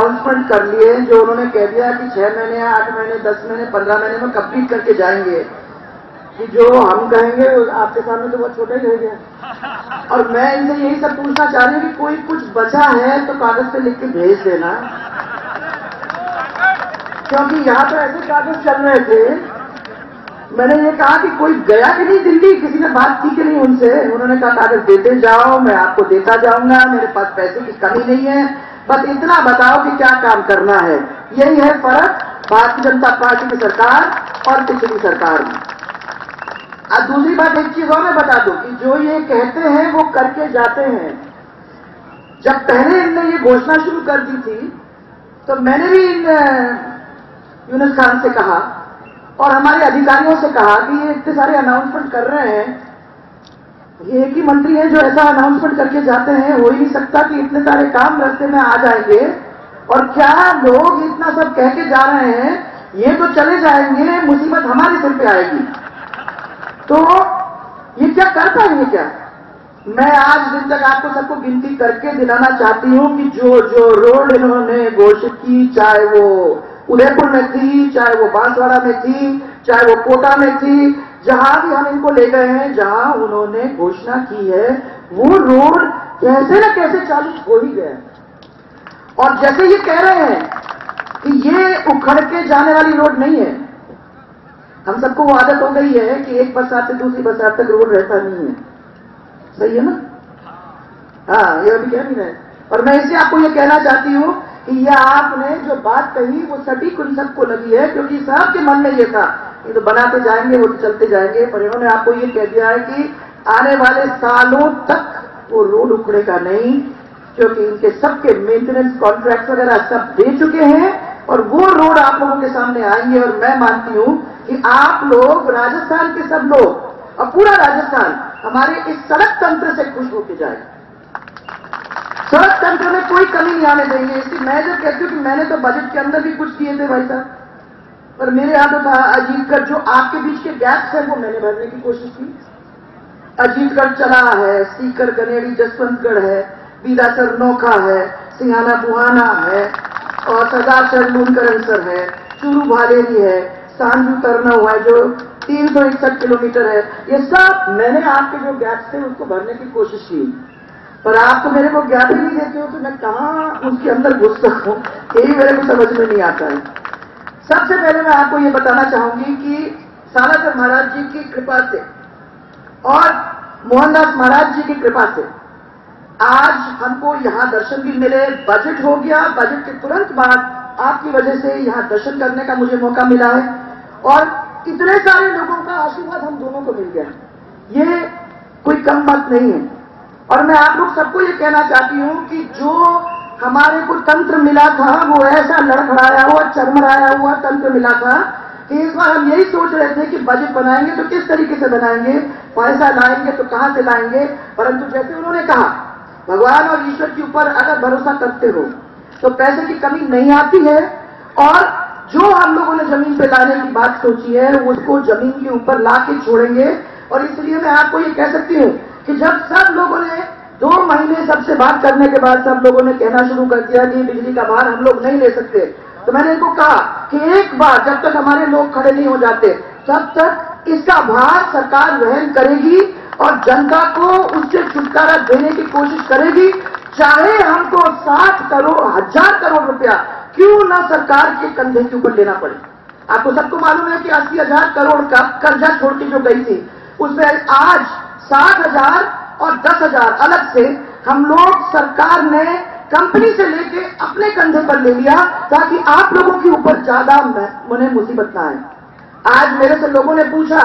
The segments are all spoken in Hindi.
अनाउंसमेंट कर लिए हैं, जो उन्होंने कह दिया कि छह महीने, आठ महीने, दस महीने, पंद्रह महीने में कंप्लीट करके जाएँगे। कि जो हम कहेंगे आपके सामने तो बहुत छोटा ही रह और मैं इनसे यही सब पूछना चाह रही हूँ कि कोई कुछ बचा है तो कागज़ पे लिख के भेज देना। क्योंकि यहाँ पर ऐसे कागज़ चल रहे थे। मैंने ये कहा कि कोई गया कि नहीं दिल्ली, किसी ने बात की कि नहीं उनसे। उन्होंने कहा, कागज़ देते जाओ, मैं आपको देता जाऊँगा, मेरे पास पैसे की कमी नहीं है। बस इतना बताओ कि क्या काम करना है। यही है फ़र्क भारतीय जनता पार्टी की सरकार और पिछली सरकार में। अब दूसरी बात एक चीज़ और मैं बता दूँ कि जो ये कहते हैं, वो करके जाते हैं। जब पहले इनने ये घोषणा शुरू कर दी थी तो मैंने भी इन यूनस खान से कहा और हमारे अधिकारियों से कहा कि ये इतने सारे अनाउंसमेंट कर रहे हैं एक ही मंत्री है जो ऐसा अनाउंसमेंट करके जाते हैं, हो ही नहीं सकता कि इतने सारे काम रास्ते में आ जाएँगे। और क्या लोग इतना सब कह के जा रहे हैं, ये तो चले जाएँगे, मुसीबत हमारे सिर पे आएगी। तो ये क्या कर पाएँगे क्या? मैं आज दिन तक आपको सबको गिनती करके दिलाना चाहती हूँ कि जो जो रोड इन्होंने घोषित की, चाहे वो उदयपुर में थी, चाहे वो बांसवाड़ा में थी, चाहे वो कोटा में थी जहाँ भी हम इनको ले गए हैं, जहाँ उन्होंने घोषणा की है, वो रोड कैसे ना कैसे चालू हो ही गया। और जैसे ये कह रहे हैं कि ये उखड़ के जाने वाली रोड नहीं है, हम सबको वो आदत हो गई है कि एक बरसात से दूसरी बरसात तक रोड रहता नहीं है। सही है ना? हाँ ये अभी कह नहीं रहे और मैं इसे आपको ये कहना चाहती हूँ कि ये आपने जो बात कही, वो सटीक उन सबको लगी है, क्योंकि सबके मन में ये था ये तो बनाते जाएँगे, वो तो चलते जाएँगे, पर इन्होंने आपको ये कह दिया है कि आने वाले सालों तक वो रोड उखड़ेगा नहीं, क्योंकि इनके सबके मेंटेनेंस कॉन्ट्रैक्ट वगैरह सब दे चुके हैं, और वो रोड आप लोगों के सामने आएँगे, और मैं मानती हूँ कि आप लोग, राजस्थान के सब लोग, और पूरा राजस्थान हमारे इस सड़क तंत्र से खुश होकर जाएगा सड़क तंत्र में कोई कमी नहीं आने देंगे। इसलिए मैं जब कहती हूँ कि मैंने तो बजट के अंदर भी कुछ किए थे भाई साहब। पर मेरे तो था अजीतगढ़ जो आपके बीच के गैप्स है वो मैंने भरने की कोशिश की। अजीतगढ़ चला है, सीकर गनेड़ी जसवंतगढ़ है बीदासर नोखा है, सिंहाना बुहाना है, और सरदार सर लूनकरणसर है, चूरू भालेरी है सांजू तरना हुआ है, जो तीन सौ इकसठ किलोमीटर है। ये सब मैंने आपके जो गैप्स थे, उसको भरने की कोशिश की। पर आप तो मेरे को ज्ञाप ही नहीं देते हो तो मैं कहा उसके अंदर घुस सकूँ? यही मेरे को समझ में नहीं आता है। सबसे पहले मैं आपको ये बताना चाहूँगी कि सालासर महाराज जी की कृपा से और मोहनदास महाराज जी की कृपा से आज हमको यहाँ दर्शन भी मिले बजट हो गया। बजट के तुरंत बाद आपकी वजह से यहाँ दर्शन करने का मुझे मौका मिला है। और इतने सारे लोगों का आशीर्वाद हम दोनों को मिल गया। ये कोई कम बात नहीं है। और मैं आप लोग सबको ये कहना चाहती हूँ कि जो हमारे को तंत्र मिला था, वो ऐसा लड़खड़ाया हुआ, चरमराया हुआ तंत्र मिला था कि इस बार हम यही सोच रहे थे कि बजट बनाएँगे तो किस तरीके से बनाएँगे, पैसा लाएँगे तो कहाँ से लाएँगे, परंतु जैसे उन्होंने कहा, भगवान और ईश्वर के ऊपर अगर भरोसा करते हो तो पैसे की कमी नहीं आती है और जो हम लोगों ने ज़मीन पे लाने की बात सोची है, उसको ज़मीन के ऊपर ला के छोड़ेंगे। और इसलिए मैं आपको ये कह सकती हूँ कि जब सब लोगों ने दो महीने सबसे बात करने के बाद सब लोगों ने कहना शुरू कर दिया कि बिजली का भार हम लोग नहीं ले सकते। तो मैंने इनको कहा कि एक बार जब तक हमारे लोग खड़े नहीं हो जाते, तब तक इसका भार सरकार वहन करेगी और जनता को उससे छुटकारा देने की कोशिश करेगी। चाहे हमको साठ करोड़, हज़ार करोड़ रुपया क्यों ना सरकार के कंधे के ऊपर लेना पड़े। आपको सबको मालूम है कि अस्सी हज़ार करोड़ का कर्जा छोड़ के जो गई थी, उसमें आज सात हज़ार और दस हज़ार अलग से हम लोग सरकार ने कंपनी से लेके अपने कंधे पर ले लिया ताकि आप लोगों के ऊपर ज़्यादा उन्हें मुसीबत ना आए। आज मेरे से लोगों ने पूछा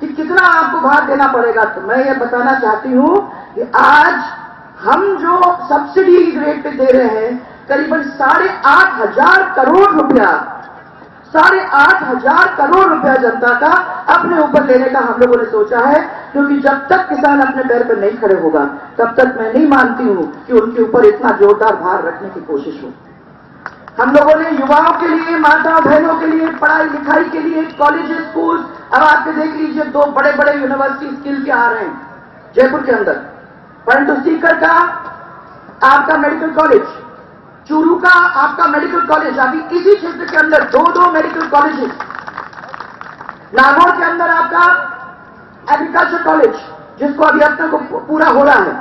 कि कितना आपको भार देना पड़ेगा तो मैं ये बताना चाहती हूँ कि आज हम जो सब्सिडी रेट पे दे रहे हैं, करीबन साढ़े आठ हज़ार करोड़ रुपया साढ़े आठ हज़ार करोड़ रुपया जनता का अपने ऊपर लेने का हम लोगों ने सोचा है, क्योंकि जब तक किसान अपने पैर पर नहीं खड़े होगा, तब तक मैं नहीं मानती हूँ कि उनके ऊपर इतना जोरदार भार रखने की कोशिश हो। हम लोगों ने युवाओं के लिए माता बहनों के लिए, पढ़ाई लिखाई के लिए कॉलेज स्कूल, अब आपके देख लीजिए, दो बड़े बड़े यूनिवर्सिटी स्किल के आ रहे हैं, जयपुर के अंदर। परंतु सीकर का आपका मेडिकल कॉलेज चूरू का आपका मेडिकल कॉलेज अभी इसी क्षेत्र के अंदर दो दो मेडिकल कॉलेजेस नागौर के अंदर आपका एग्रीकल्चर कॉलेज जिसको अभी अब तक पूरा हो रहा है।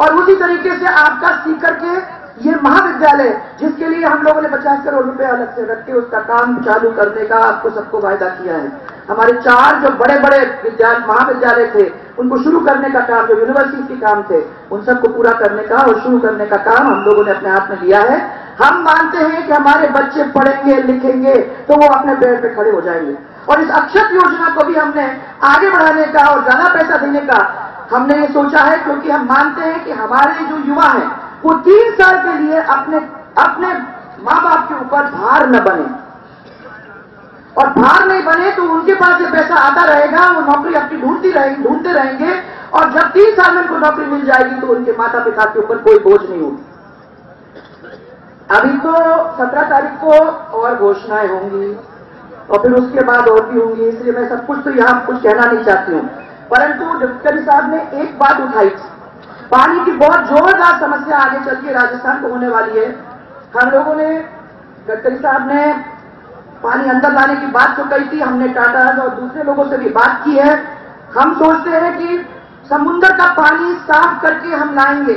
और उसी तरीके से आपका सीकर के ये महाविद्यालय जिसके लिए हम लोगों ने पचास करोड़ रुपए अलग से रख के उसका काम चालू करने का आपको सबको वायदा किया है। हमारे चार जो बड़े बड़े विद्यालय महाविद्यालय थे, उनको शुरू करने का काम, जो यूनिवर्सिटी के काम थे, उन सबको पूरा करने का और शुरू करने का काम हम लोगों ने अपने हाथ में लिया है। हम मानते हैं कि हमारे बच्चे पढ़ेंगे, लिखेंगे तो वो अपने पैर पे खड़े हो जाएँगे। और इस अक्षत योजना को भी हमने आगे बढ़ाने का और ज़्यादा पैसा देने का हमने ये सोचा है, क्योंकि हम मानते हैं कि हमारे जो युवा हैं वो तीन साल के लिए अपने अपने माँ बाप के ऊपर भार न बने। और भार नहीं बने तो उनके पास ये पैसा आता रहेगा, वो नौकरी अपनी ढूंढती रहेंगे ढूंढते रहेंगे, और जब तीन साल में उनको नौकरी मिल जाएगी तो उनके माता पिता के ऊपर कोई बोझ नहीं होगी। अभी तो सत्रह तारीख को और घोषणाएँ होंगी, और फिर उसके बाद और भी होंगी, इसलिए मैं सब कुछ तो यहाँ कुछ कहना नहीं चाहती हूँ। परंतु गडकरी साहब ने एक बात उठाई पानी की बहुत जोरदार समस्या आगे चल के राजस्थान को होने वाली है। हम लोगों ने, गडकरी साहब ने पानी अंदर लाने की बात तो कही थी, हमने टाटा और दूसरे लोगों से भी बात की है। हम सोचते हैं कि समुद्र का पानी साफ़ करके हम लाएँगे,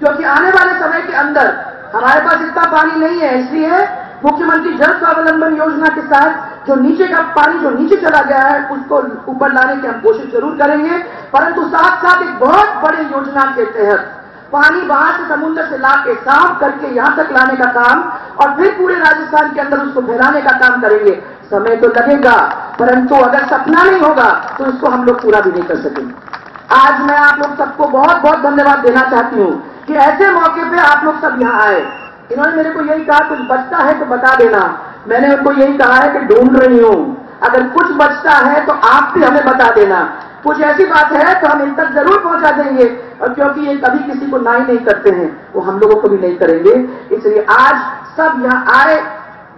क्योंकि आने वाले समय के अंदर हमारे पास इतना पानी नहीं है। इसलिए मुख्यमंत्री जल स्वावलंबन योजना के साथ जो नीचे का पानी जो नीचे चला गया है, उसको ऊपर लाने की हम कोशिश ज़रूर करेंगे, परंतु साथ साथ एक बहुत बड़ी योजना के तहत पानी बाहर से समुद्र से ला के साफ़ करके यहाँ तक लाने का काम और फिर पूरे राजस्थान के अंदर उसको फैलाने का काम करेंगे। समय तो लगेगा, परंतु अगर सपना नहीं होगा तो उसको हम लोग पूरा भी नहीं कर सकेंगे। आज मैं आप लोग सबको बहुत बहुत धन्यवाद देना चाहती हूँ कि ऐसे मौके पे आप लोग सब यहाँ आए। इन्होंने मेरे को यही कहा, कुछ बचता है तो बता देना। मैंने उनको यही कहा है कि ढूंढ रही हूँ। अगर कुछ बचता है तो आप भी हमें बता देना। कुछ ऐसी बात है तो हम इन तक ज़रूर पहुँचा देंगे। और क्योंकि ये कभी किसी को ना ही नहीं करते हैं, वो हम लोगों को भी नहीं करेंगे। इसलिए आज सब यहाँ आए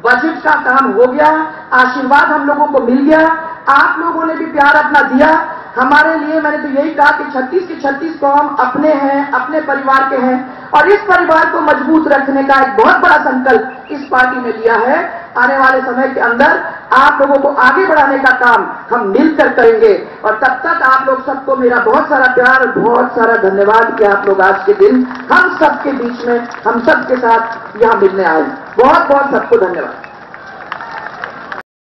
बजट का काम हो गया, आशीर्वाद हम लोगों को मिल गया। आप लोगों ने भी प्यार अपना दिया। हमारे लिए मैंने तो यही कहा कि 36 के 36 कौम अपने हैं, अपने परिवार के हैं। और इस परिवार को मज़बूत रखने का एक बहुत बड़ा संकल्प इस पार्टी ने लिया है। आने वाले समय के अंदर आप लोगों को आगे बढ़ाने का काम हम मिलकर करेंगे। और तब तक आप लोग सबको मेरा बहुत सारा प्यार, बहुत सारा धन्यवाद कि आप लोग आज के दिन हम सबके बीच में, हम सबके साथ यहाँ मिलने आए। बहुत बहुत सबको धन्यवाद।